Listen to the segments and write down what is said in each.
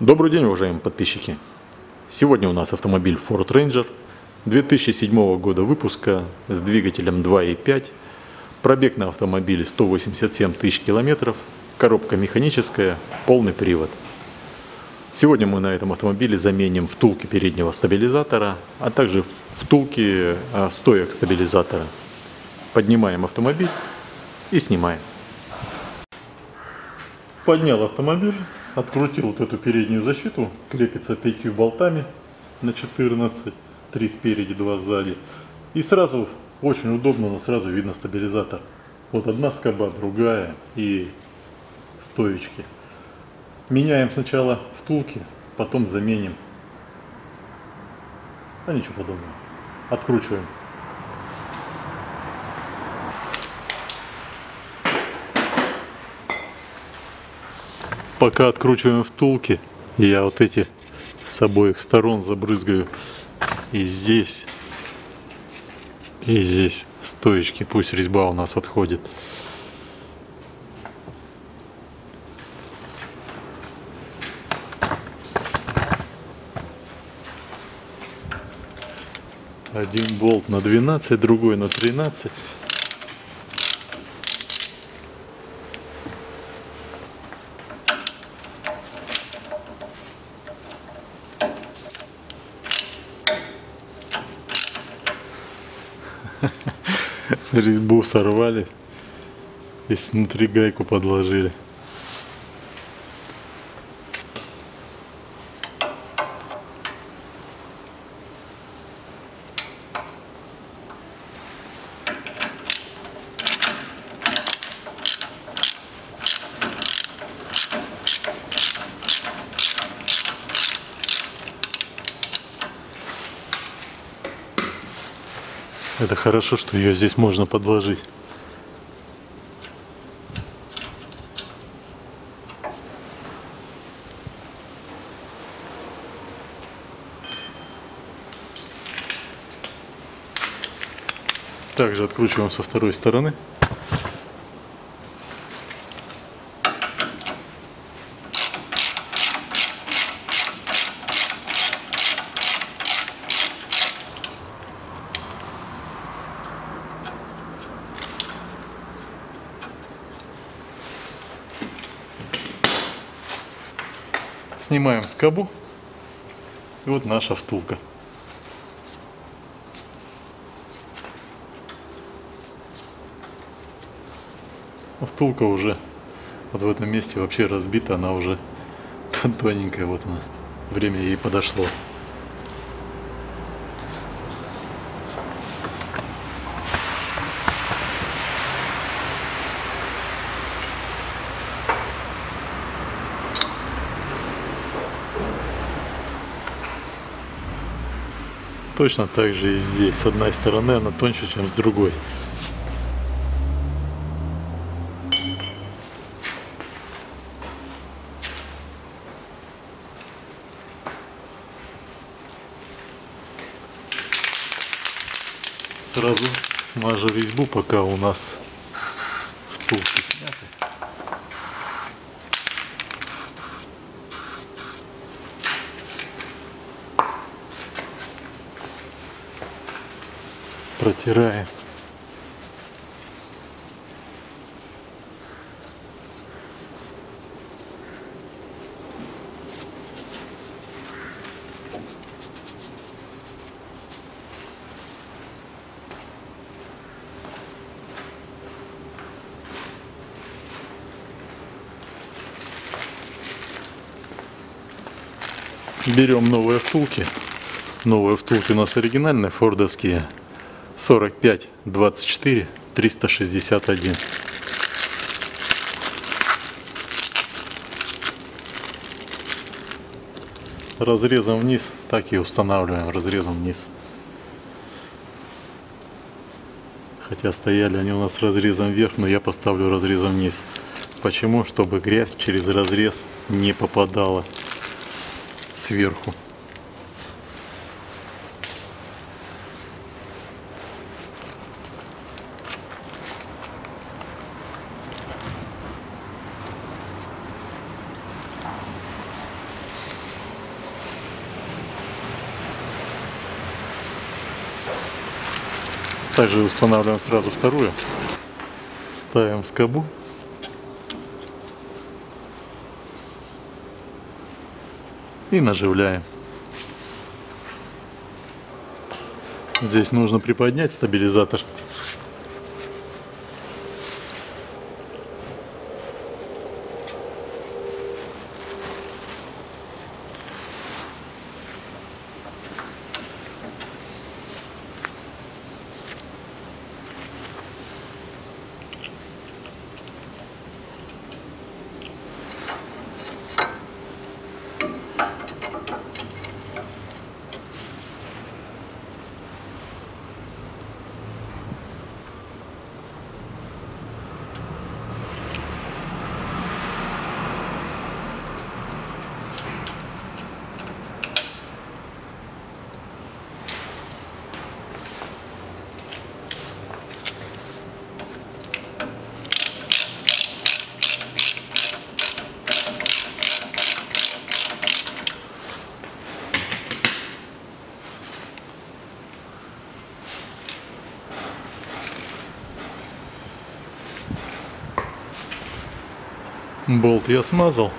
Добрый день, уважаемые подписчики! Сегодня у нас автомобиль Ford Ranger 2007 года выпуска с двигателем 2.5, пробег на автомобиле 187 тысяч километров, коробка механическая, полный привод. Сегодня мы на этом автомобиле заменим втулки переднего стабилизатора, а также втулки а, стоек стабилизатора. Поднимаем автомобиль и снимаем. Поднял автомобиль, открутил вот эту переднюю защиту, крепится пятью болтами на 14, три спереди, два сзади. И сразу, очень удобно, но сразу видно стабилизатор. Вот одна скоба, другая и стоечки. Меняем сначала втулки, потом заменим. А ничего подобного. Откручиваем. Пока откручиваем втулки, я вот эти с обоих сторон забрызгаю. И здесь, и здесь стоечки, пусть резьба у нас отходит. Один болт на 12, другой на 13. Резьбу сорвали и снутри гайку подложили. Это хорошо, что ее здесь можно подложить. Также откручиваем со второй стороны. Снимаем скобу. И вот наша втулка. Втулка уже вот в этом месте вообще разбита, она уже тоненькая, вот она. Время ей подошло. Точно так же и здесь. С одной стороны она тоньше, чем с другой. Сразу смажу резьбу, пока у нас втулки протираем. Берем новые втулки. Новые втулки у нас оригинальные, фордовские. 45 24 361 разрезом вниз так и устанавливаем разрезом вниз. Хотя стояли они у нас разрезом вверх но я поставлю разрезом вниз. Почему? Чтобы грязь через разрез не попадала сверху Также устанавливаем сразу вторую. Ставим скобу. И наживляем. Здесь нужно приподнять стабилизатор. Болт я смазал.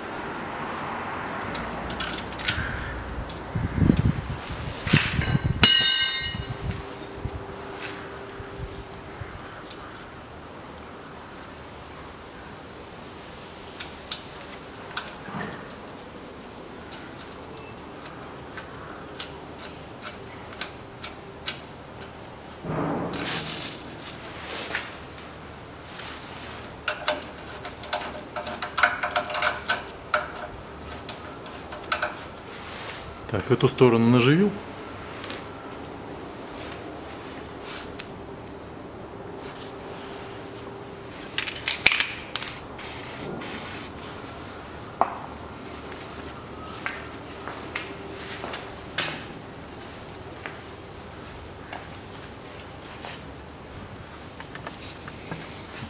Так, эту сторону наживил.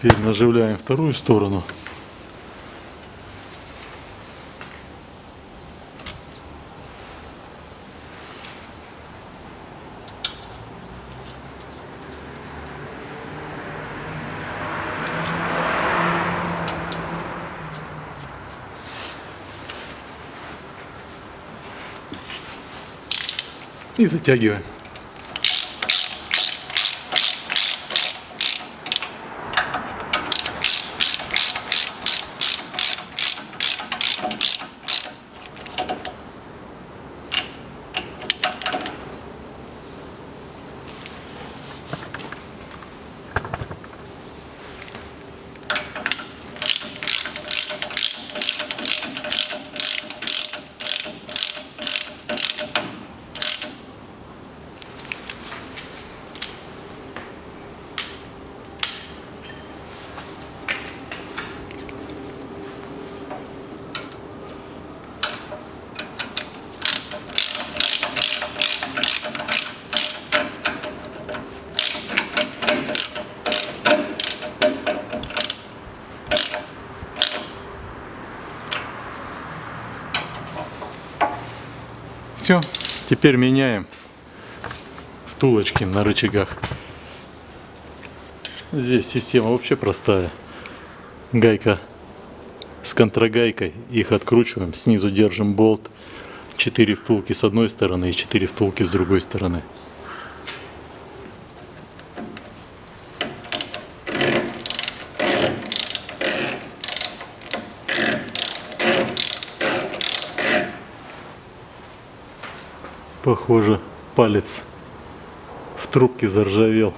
Теперь наживляем вторую сторону. И затягиваем. Все, теперь меняем втулочки на рычагах. Здесь система вообще простая. Гайка с контрагайкой. Их откручиваем. Снизу держим болт. 4 втулки с одной стороны и 4 втулки с другой стороны. Похоже, палец в трубке заржавел.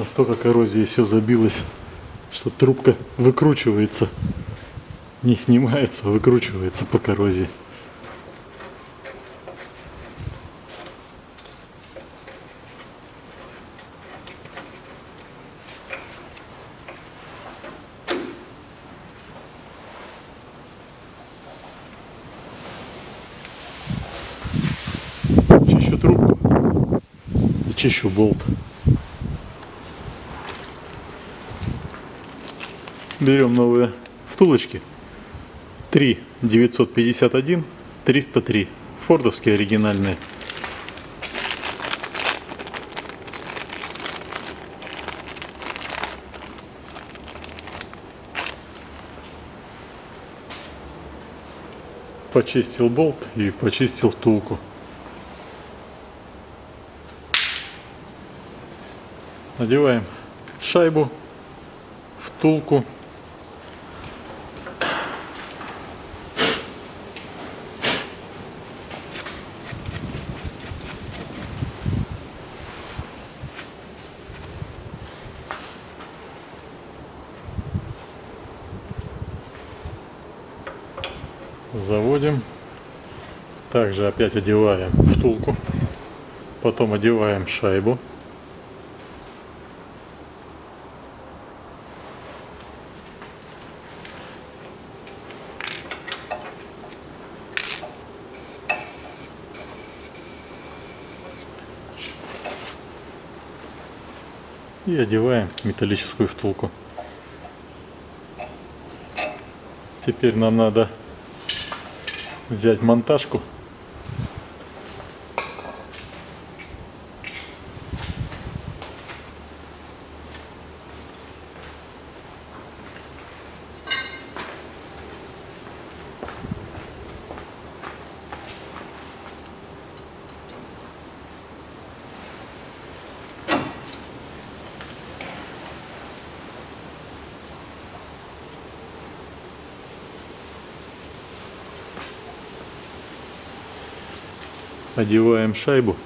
Настолько коррозии все забилось, что трубка выкручивается. Не снимается, а выкручивается по коррозии. Чищу трубку и чищу болт. Берем новые втулочки. 3 951 303. Фордовские оригинальные. Почистил болт и почистил втулку. Надеваем шайбу, втулку. Также опять одеваем втулку. Потом одеваем шайбу. и одеваем металлическую втулку. Теперь нам надо взять монтажку. Одеваем шайбу.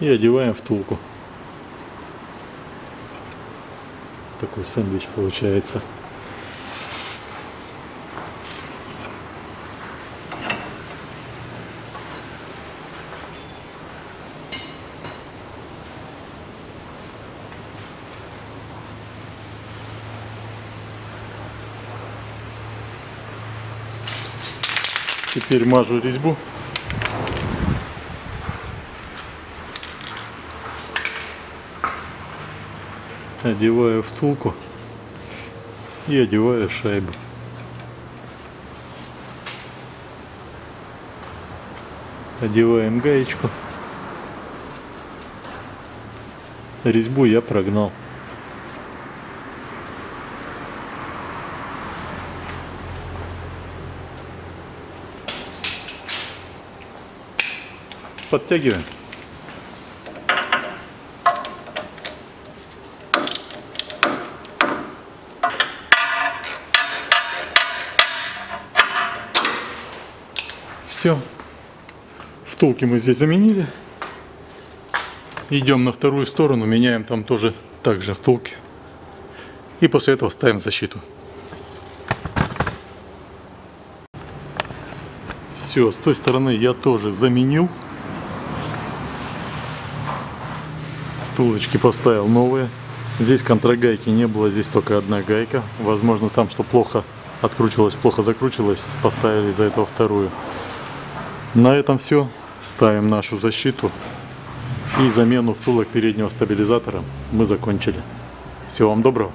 И одеваем втулку. Такой сэндвич получается. Теперь мажу резьбу. Одеваю втулку и одеваю шайбу. Одеваем гаечку. Резьбу я прогнал. Подтягиваем. Все. Втулки мы здесь заменили. Идем на вторую сторону, меняем там тоже также втулки. И после этого ставим защиту. Все, с той стороны я тоже заменил. Втулочки поставил новые. Здесь контрагайки не было, здесь только одна гайка. Возможно там, что плохо откручивалось, плохо закручивалось, поставили из-за этого вторую. На этом все. Ставим нашу защиту и замену втулок переднего стабилизатора мы закончили. Всего вам доброго.